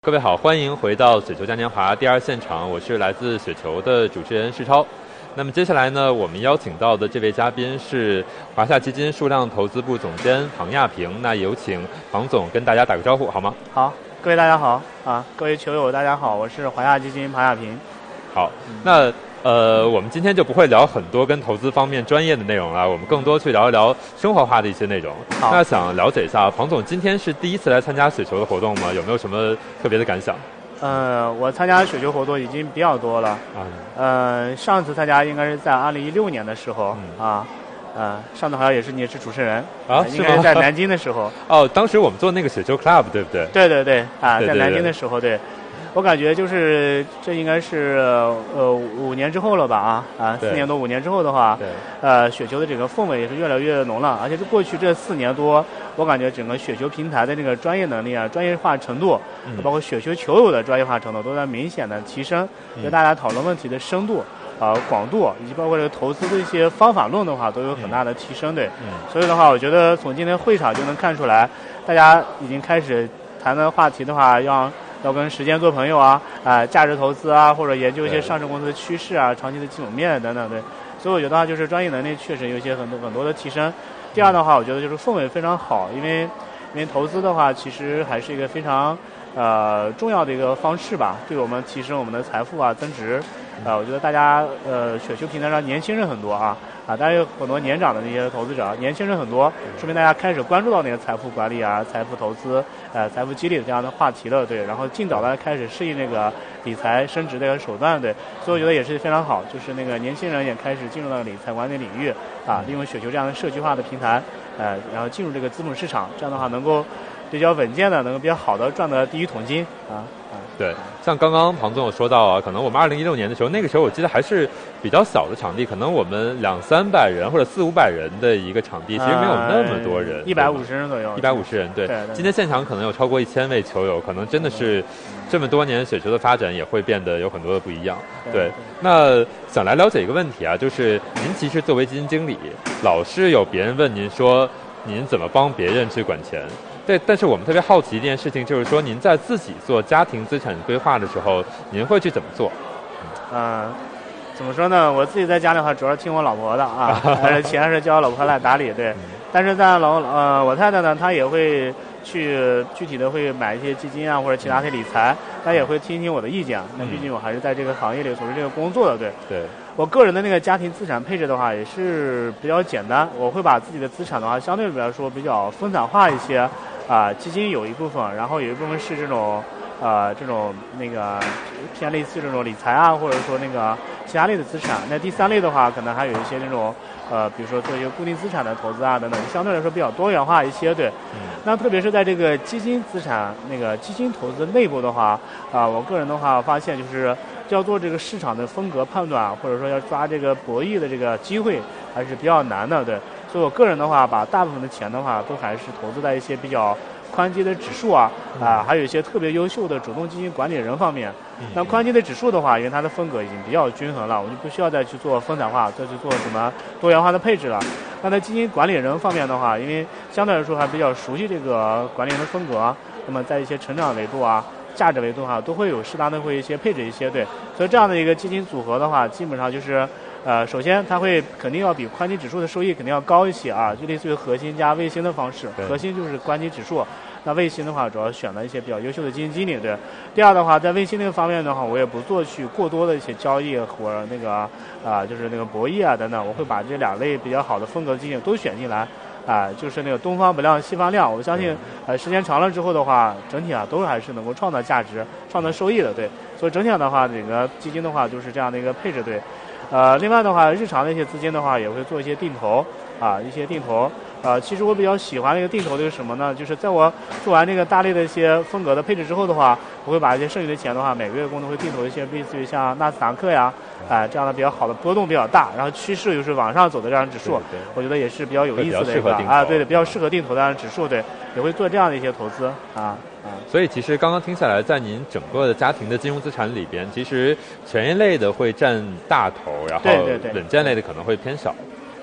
各位好，欢迎回到雪球嘉年华第二现场，我是来自雪球的主持人世超。那么接下来呢，我们邀请到的这位嘉宾是华夏基金数量投资部总监庞亚平。那有请庞总跟大家打个招呼，好吗？好，各位大家好啊，各位球友大家好，我是华夏基金庞亚平。好，那。呃，我们今天就不会聊很多跟投资方面专业的内容了，我们更多去聊一聊生活化的一些内容。那想了解一下，庞总今天是第一次来参加雪球的活动吗？有没有什么特别的感想？呃，我参加雪球活动已经比较多了。啊。呃，上次参加应该是在二零一六年的时候啊，呃，上次好像也是你是主持人啊，应该是在南京的时候。哦，当时我们做那个雪球 club 对不对？对对对，啊，在南京的时候对。我感觉就是这应该是呃五年之后了吧啊啊四年多五年之后的话，呃雪球的整个氛围也是越来越浓了，而且这过去这四年多，我感觉整个雪球平台的这个专业能力啊、专业化程度，包括雪球球友的专业化程度都在明显的提升，就大家讨论问题的深度啊广度，以及包括这个投资的一些方法论的话，都有很大的提升对。所以的话，我觉得从今天会场就能看出来，大家已经开始谈的话题的话，要。要跟时间做朋友啊，啊，价值投资啊，或者研究一些上市公司的趋势啊，长期的基本面等等，对。所以我觉得话就是专业能力确实有一些很多很多的提升。第二的话，我觉得就是氛围非常好，因为因为投资的话，其实还是一个非常呃重要的一个方式吧，对我们提升我们的财富啊，增值。啊，我觉得大家呃，雪球平台上年轻人很多啊。啊，当然有很多年长的那些投资者，年轻人很多，说明大家开始关注到那个财富管理啊、财富投资、呃、财富激励这样的话题了，对。然后尽早的开始适应那个理财升值的一个手段，对。所以我觉得也是非常好，就是那个年轻人也开始进入到理财管理领域，啊，利用雪球这样的社区化的平台，呃，然后进入这个资本市场，这样的话能够比较稳健的，能够比较好的赚得第一桶金，啊。对，像刚刚庞总有说到啊，可能我们二零一六年的时候，那个时候我记得还是比较小的场地，可能我们两三百人或者四五百人的一个场地，其实没有那么多人，一百五十人左右，一百五十人。对，今天现场可能有超过一千位球友，可能真的是这么多年雪球的发展也会变得有很多的不一样。对，那想来了解一个问题啊，就是您其实作为基金经理，老是有别人问您说，您怎么帮别人去管钱？对，但是我们特别好奇一件事情，就是说您在自己做家庭资产规划的时候，您会去怎么做？嗯，怎么说呢？我自己在家里的话，主要听我老婆的啊，还是钱是交我老婆来打理。对，但是在老呃我太太呢，她也会去具体的会买一些基金啊，或者其他的理财，她也会听听我的意见。那毕竟我还是在这个行业里从事这个工作的，对。对。我个人的那个家庭资产配置的话，也是比较简单。我会把自己的资产的话，相对来说比较分散化一些。啊，基金有一部分，然后有一部分是这种，呃，这种那个偏类似这种理财啊，或者说那个其他类的资产。那第三类的话，可能还有一些那种，呃，比如说做一些固定资产的投资啊等等，相对来说比较多元化一些。对。那特别是在这个基金资产那个基金投资内部的话，啊，我个人的话发现就是要做这个市场的风格判断，或者说要抓这个博弈的这个机会，还是比较难的。对。所以我个人的话，把大部分的钱的话，都还是投资在一些比较宽基的指数啊，啊，还有一些特别优秀的主动基金管理人方面。那宽基的指数的话，因为它的风格已经比较均衡了，我们就不需要再去做分散化，再去做什么多元化的配置了。那在基金管理人方面的话，因为相对来说还比较熟悉这个管理人的风格，那么在一些成长维度啊、价值维度哈，都会有适当的会一些配置一些对。所以这样的一个基金组合的话，基本上就是。呃，首先它会肯定要比宽基指数的收益肯定要高一些啊，就类似于核心加卫星的方式，核心就是宽基指数，那卫星的话主要选了一些比较优秀的基金经理对。第二的话，在卫星那个方面的话，我也不做去过多的一些交易或者那个啊，就是那个博弈啊等等，我会把这两类比较好的风格基金都选进来，啊，就是那个东方不亮西方亮，我相信呃时间长了之后的话，整体啊都还是能够创造价值、创造收益的对。所以整体上的话，整个基金的话就是这样的一个配置对。呃，另外的话，日常的一些资金的话，也会做一些定投，啊，一些定投。呃，其实我比较喜欢那个定投的是什么呢？就是在我做完这个大类的一些风格的配置之后的话，我会把一些剩余的钱的话，每个月工资会定投一些类似于像纳斯达克呀，哎，这样的比较好的波动比较大，然后趋势又是往上走的这样指数，我觉得也是比较有意思的一个啊，对的，比较适合定投的这样指数，对，也会做这样的一些投资啊。所以其实刚刚听下来，在您整个的家庭的金融资产里边，其实权益类的会占大头，然后稳健类的可能会偏少。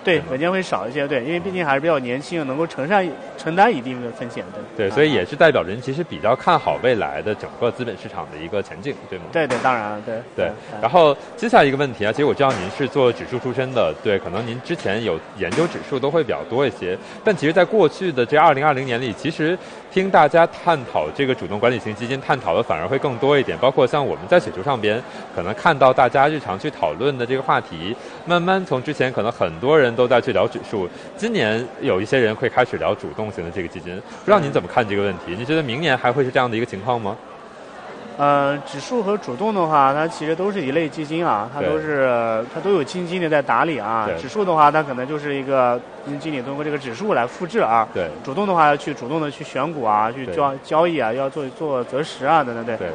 对，稳健会少一些，对，因为毕竟还是比较年轻，能够承担承担一定的风险的。对，所以也是代表着您其实比较看好未来的整个资本市场的一个前景，对吗？对对，当然了，对。对，然后接下来一个问题啊，其实我知道您是做指数出身的，对，可能您之前有研究指数都会比较多一些，但其实在过去的这二零二零年里，其实听大家探讨这个主动管理型基金，探讨的反而会更多一点，包括像我们在雪球上边可能看到大家日常去讨论的这个话题，慢慢从之前可能很多人都在去聊指数，今年有一些人会开始聊主动型的这个基金，不知道您怎么看这个问题？您觉得明年还会是这样的一个情况吗？呃，指数和主动的话，它其实都是一类基金啊，它都是它都有基金经理在打理啊。指数的话，它可能就是一个基金经理通过这个指数来复制啊。对。主动的话，要去主动的去选股啊，去交交易啊，要做做择时啊，等等等。对。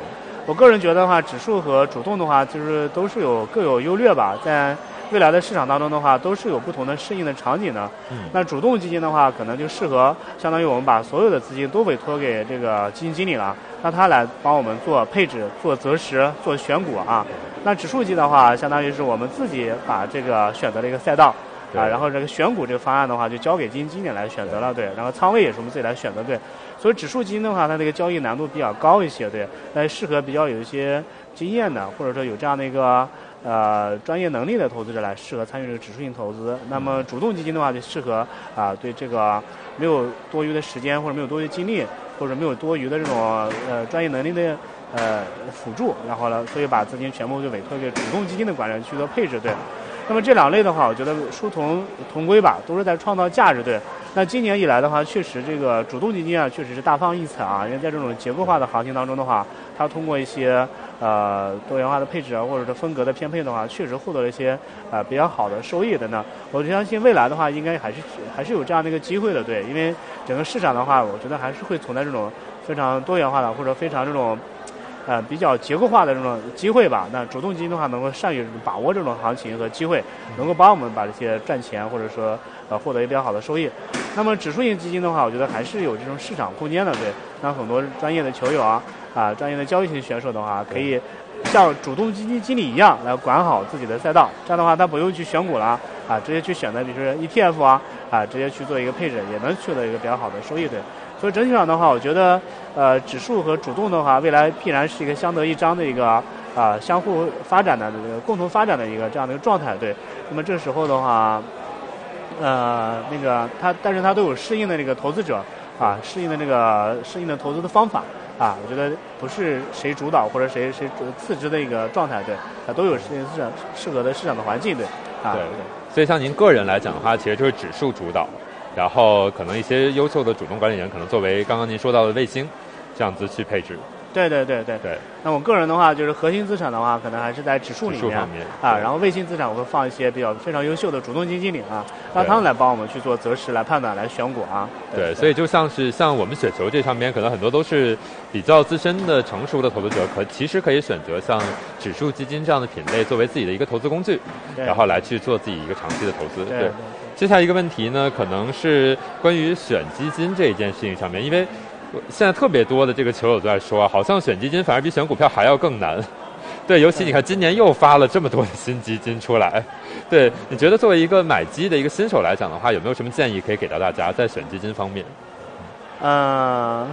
我个人觉得的话，指数和主动的话，就是都是有各有优劣吧，在。未来的市场当中的话，都是有不同的适应的场景的。嗯那主动基金的话，可能就适合相当于我们把所有的资金都委托给这个基金经理了，让他来帮我们做配置、做择时、做选股啊。那指数基金的话，相当于是我们自己把这个选择了一个赛道啊，然后这个选股这个方案的话，就交给基金经理来选择了，对。然后仓位也是我们自己来选择，对。所以指数基金的话，它这个交易难度比较高一些，对。那适合比较有一些经验的，或者说有这样的一个。呃，专业能力的投资者来适合参与这个指数型投资。那么主动基金的话，就适合啊，对这个没有多余的时间或者没有多余精力或者没有多余的这种呃专业能力的呃辅助，然后呢，所以把资金全部就委托给主动基金的管理去做配置，对。那么这两类的话，我觉得殊同同归吧，都是在创造价值，对。那今年以来的话，确实这个主动基金啊，确实是大放异彩啊，因为在这种结构化的行情当中的话，它通过一些。呃，多元化的配置啊，或者是风格的偏配的话，确实获得了一些呃比较好的收益等等。我相信未来的话，应该还是还是有这样的一个机会的，对，因为整个市场的话，我觉得还是会存在这种非常多元化的或者非常这种呃比较结构化的这种机会吧。那主动基金的话，能够善于把握这种行情和机会，能够帮我们把这些赚钱或者说呃获得一比较好的收益。那么指数型基金的话，我觉得还是有这种市场空间的，对。那很多专业的球友啊。啊，专业的交易型选手的话，可以像主动基金经理一样来管好自己的赛道。这样的话，他不用去选股了，啊，直接去选择，比如说 ETF 啊，啊，直接去做一个配置，也能取得一个比较好的收益对。所以整体上的话，我觉得，呃，指数和主动的话，未来必然是一个相得益彰的一个啊，相互发展的这个共同发展的一个这样的一个状态对。那么这时候的话，呃，那个他，但是他都有适应的这个投资者啊，适应的那个适应的投资的方法。啊，我觉得不是谁主导或者谁谁次之的一个状态，对，它都有适应市场适合的市场的环境，对，啊，对。所以像您个人来讲的话，其实就是指数主导，然后可能一些优秀的主动管理人可能作为刚刚您说到的卫星，这样子去配置。对对对对对。那我个人的话，就是核心资产的话，可能还是在指数里面啊。然后卫星资产我会放一些比较非常优秀的主动基金经理啊，让他们来帮我们去做择时、来判断、来选股啊。对，所以就像是像我们雪球这上面，可能很多都是比较资深的、成熟的投资者，可其实可以选择像指数基金这样的品类作为自己的一个投资工具，然后来去做自己一个长期的投资。对。接下来一个问题呢，可能是关于选基金这一件事情上面，因为。现在特别多的这个球友都在说，好像选基金反而比选股票还要更难。对，尤其你看今年又发了这么多的新基金出来。对，你觉得作为一个买基的一个新手来讲的话，有没有什么建议可以给到大家在选基金方面？嗯，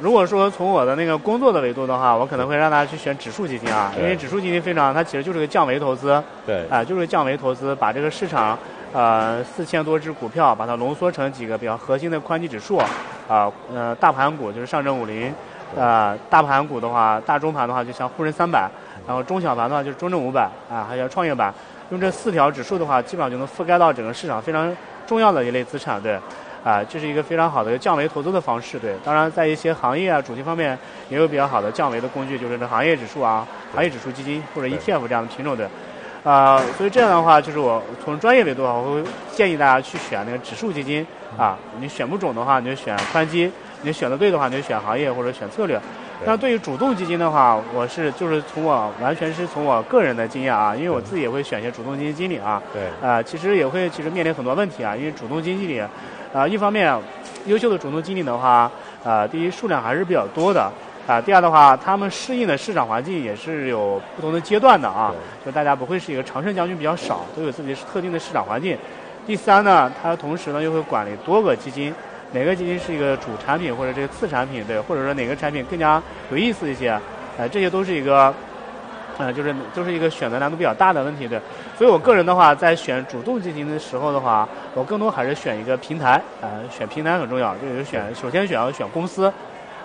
如果说从我的那个工作的维度的话，我可能会让大家去选指数基金啊，因为指数基金非常，它其实就是个降维投资。对。啊，就是降维投资，把这个市场。呃，四千多只股票，把它浓缩成几个比较核心的宽基指数，啊，呃，大盘股就是上证五零，啊，大盘股的话，大中盘的话就像沪深三百，然后中小盘的话就是中证五百，啊，还有创业板，用这四条指数的话，基本上就能覆盖到整个市场非常重要的一类资产，对，啊，这是一个非常好的降维投资的方式，对。当然，在一些行业啊主题方面，也有比较好的降维的工具，就是这行业指数啊，行业指数基金或者 ETF 这样的品种的。啊，所以这样的话，就是我从专业维度的话，我会建议大家去选那个指数基金啊。你选不准的话，你就选宽基；你选的对的话，你就选行业或者选策略。那对于主动基金的话，我是就是从我完全是从我个人的经验啊，因为我自己也会选一些主动基金经理啊。对。啊，其实也会其实面临很多问题啊，因为主动基金经理，啊，一方面优秀的主动经理的话，啊，第一数量还是比较多的。啊，第二的话，他们适应的市场环境也是有不同的阶段的啊，就大家不会是一个常胜将军比较少，都有自己特定的市场环境。第三呢，它同时呢又会管理多个基金，哪个基金是一个主产品或者这个次产品，对，或者说哪个产品更加有意思一些，呃，这些都是一个，呃，就是都是一个选择难度比较大的问题，对。所以我个人的话，在选主动基金的时候的话，我更多还是选一个平台，呃，选平台很重要，就是选首先选要选公司，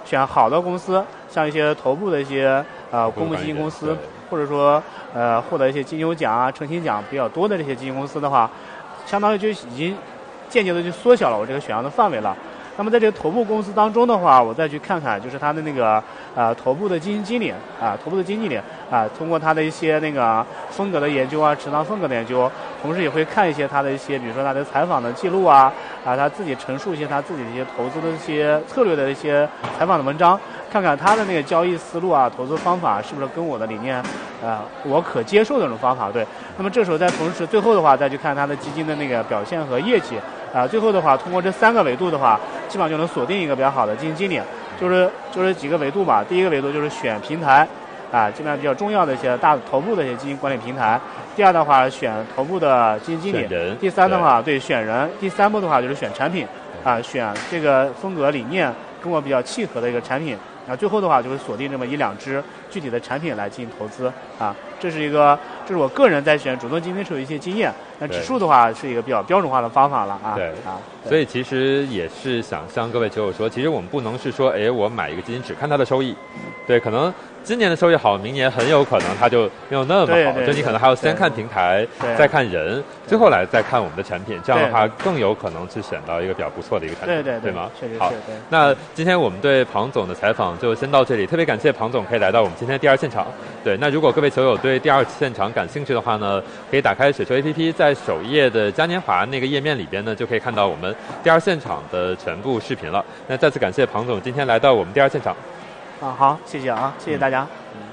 选好的公司，像一些头部的一些呃公募基金公司，或者说呃获得一些金牛奖啊、诚信奖比较多的这些基金公司的话。相当于就已经间接的就缩小了我这个选项的范围了。那么在这个头部公司当中的话，我再去看看，就是它的那个呃头部的基金经理啊，头部的基金经理啊，通过他的一些那个风格的研究啊，持仓风格的研究，同时也会看一些他的一些，比如说他的采访的记录啊，啊，他自己陈述一些他自己的一些投资的一些策略的一些采访的文章。看看他的那个交易思路啊，投资方法是不是跟我的理念，呃，我可接受的那种方法？对。那么这时候再同时最后的话再去看他的基金的那个表现和业绩，啊，最后的话通过这三个维度的话，基本上就能锁定一个比较好的基金经理。就是就是几个维度吧。第一个维度就是选平台，啊，基本上比较重要的一些大头部的一些基金管理平台。第二的话选头部的基金经理。第三的话对选人。第三步的话就是选产品，啊，选这个风格理念跟我比较契合的一个产品。啊最后的话，就会锁定这么一两只具体的产品来进行投资啊，这是一个，这是我个人在选主动基金时候一些经验。那指数的话，是一个比较标准化的方法了啊。对啊，所以其实也是想向各位球友说，其实我们不能是说，哎，我买一个基金只看它的收益，对，可能。今年的收益好，明年很有可能它就没有那么好。就你可能还要先看平台，再看人，最后来再看我们的产品。这样的话更有可能去选到一个比较不错的一个产品，对对吗？确实好，那今天我们对庞总的采访就先到这里。特别感谢庞总可以来到我们今天的第二现场。对，那如果各位球友对第二现场感兴趣的话呢，可以打开雪球 APP，在首页的嘉年华那个页面里边呢，就可以看到我们第二现场的全部视频了。那再次感谢庞总今天来到我们第二现场。啊，好，谢谢啊，谢谢大家。嗯